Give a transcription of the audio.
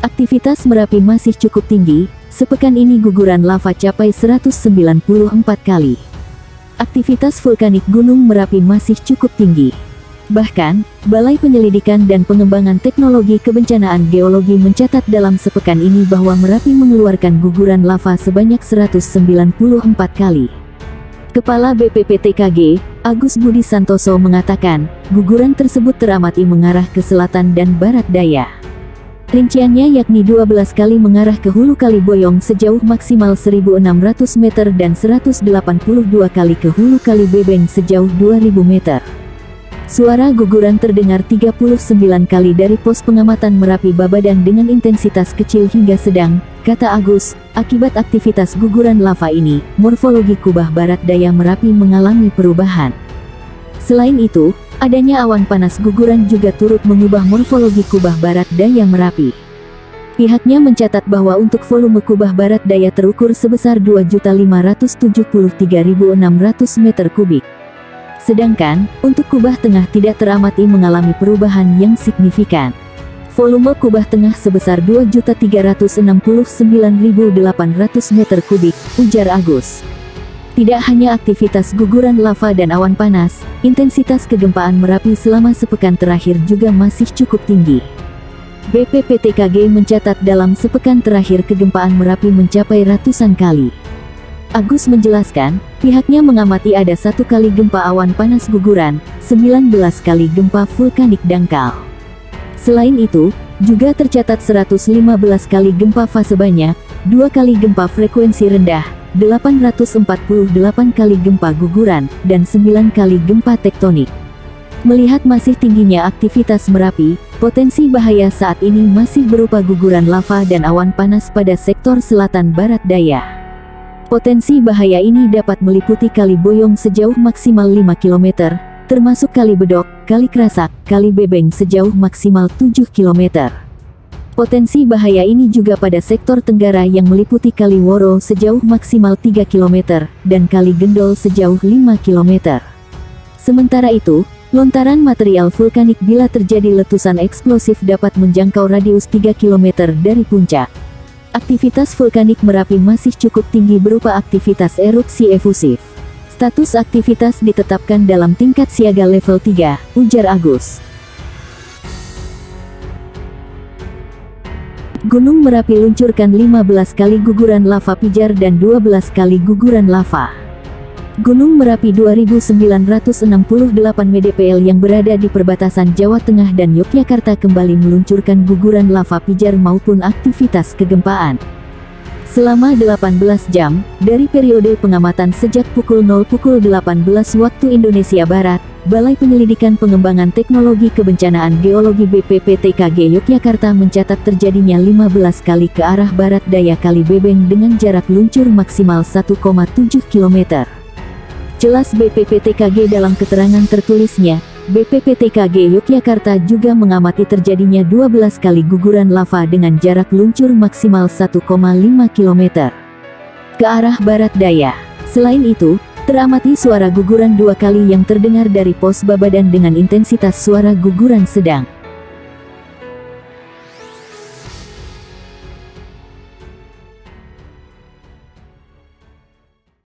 Aktivitas Merapi masih cukup tinggi, sepekan ini guguran lava capai 194 kali. Aktivitas vulkanik Gunung Merapi masih cukup tinggi. Bahkan, Balai Penyelidikan dan Pengembangan Teknologi Kebencanaan Geologi mencatat dalam sepekan ini bahwa Merapi mengeluarkan guguran lava sebanyak 194 kali. Kepala BPPTKG, Agus Budi Santoso mengatakan, guguran tersebut teramati mengarah ke selatan dan barat daya. Rinciannya yakni 12 kali mengarah ke hulu kali Boyong sejauh maksimal 1600 meter dan 182 kali ke hulu kali Bebeng sejauh 2000 meter. Suara guguran terdengar 39 kali dari pos pengamatan Merapi Babadan dengan intensitas kecil hingga sedang, kata Agus, akibat aktivitas guguran lava ini, morfologi kubah barat daya Merapi mengalami perubahan. Selain itu, adanya awan panas guguran juga turut mengubah morfologi kubah barat daya Merapi. Pihaknya mencatat bahwa untuk volume kubah barat daya terukur sebesar 2.573.600 meter kubik. Sedangkan, untuk kubah tengah tidak teramati mengalami perubahan yang signifikan. Volume kubah tengah sebesar 2.369.800 meter kubik, ujar Agus. Tidak hanya aktivitas guguran lava dan awan panas, intensitas kegempaan Merapi selama sepekan terakhir juga masih cukup tinggi. BPPTKG mencatat dalam sepekan terakhir kegempaan Merapi mencapai ratusan kali. Agus menjelaskan, pihaknya mengamati ada satu kali gempa awan panas guguran, 19 kali gempa vulkanik dangkal. Selain itu, juga tercatat 115 kali gempa fase banyak, dua kali gempa frekuensi rendah, 848 kali gempa guguran, dan 9 kali gempa tektonik. Melihat masih tingginya aktivitas Merapi, potensi bahaya saat ini masih berupa guguran lava dan awan panas pada sektor selatan barat daya. Potensi bahaya ini dapat meliputi Kali Boyong sejauh maksimal 5 km, termasuk Kali Bedok, Kali Kerasak, Kali Bebeng sejauh maksimal 7 km. Potensi bahaya ini juga pada sektor Tenggara yang meliputi Kali Woro sejauh maksimal 3 km, dan Kali Gendol sejauh 5 km. Sementara itu, lontaran material vulkanik bila terjadi letusan eksplosif dapat menjangkau radius 3 km dari puncak. Aktivitas vulkanik Merapi masih cukup tinggi berupa aktivitas erupsi efusif. Status aktivitas ditetapkan dalam tingkat siaga level 3, ujar Agus. Gunung Merapi luncurkan 15 kali guguran lava pijar dan 12 kali guguran lava. Gunung Merapi 2968 mdpl yang berada di perbatasan Jawa Tengah dan Yogyakarta kembali meluncurkan guguran lava pijar maupun aktivitas kegempaan. Selama 18 jam, dari periode pengamatan sejak pukul 0 pukul 18 waktu Indonesia Barat, Balai Penyelidikan Pengembangan Teknologi Kebencanaan Geologi BPPTKG Yogyakarta mencatat terjadinya 15 kali ke arah barat daya Kali Bebeng dengan jarak luncur maksimal 1,7 km. Jelas BPPTKG dalam keterangan tertulisnya, BPPTKG Yogyakarta juga mengamati terjadinya 12 kali guguran lava dengan jarak luncur maksimal 1,5 km ke arah barat daya. Selain itu, teramati suara guguran dua kali yang terdengar dari pos Babadan dengan intensitas suara guguran sedang.